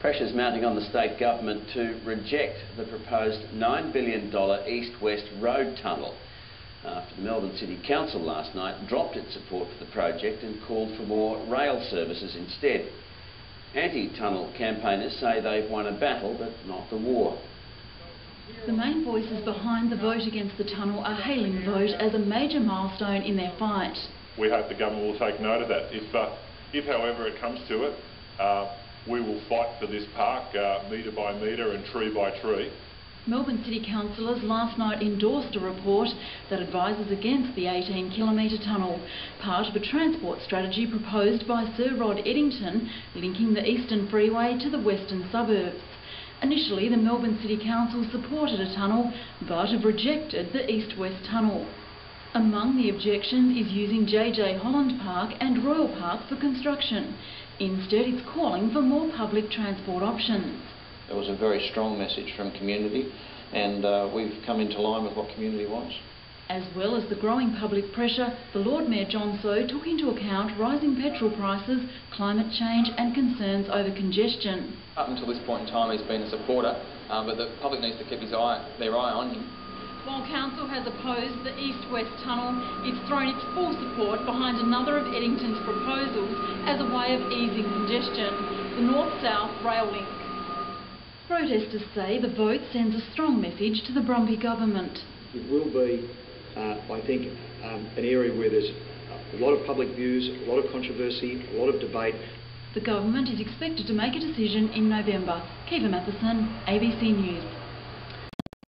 Pressures mounting on the state government to reject the proposed $9 billion east-west road tunnel after the Melbourne City Council last night dropped its support for the project and called for more rail services instead. Anti-tunnel campaigners say they've won a battle but not the war. The main voices behind the vote against the tunnel are hailing the vote as a major milestone in their fight. We hope the government will take note of that. If, uh, if however, it comes to it, uh, we will fight for this park uh, metre by metre and tree by tree. Melbourne City councillors last night endorsed a report that advises against the 18 kilometre tunnel, part of a transport strategy proposed by Sir Rod Eddington linking the Eastern Freeway to the western suburbs. Initially, the Melbourne City Council supported a tunnel but have rejected the east-west tunnel. Among the objections is using JJ Holland Park and Royal Park for construction. Instead, it's calling for more public transport options. It was a very strong message from community and uh, we've come into line with what community wants. As well as the growing public pressure, the Lord Mayor John So took into account rising petrol prices, climate change and concerns over congestion. Up until this point in time he's been a supporter, uh, but the public needs to keep his eye, their eye on him. While Council has opposed the east-west tunnel, it's thrown its full support behind another of Eddington's proposals as a way of easing congestion, the north-south rail link. Protesters say the vote sends a strong message to the Brumby government. It will be, uh, I think, um, an area where there's a lot of public views, a lot of controversy, a lot of debate. The government is expected to make a decision in November. Kiva Matheson, ABC News.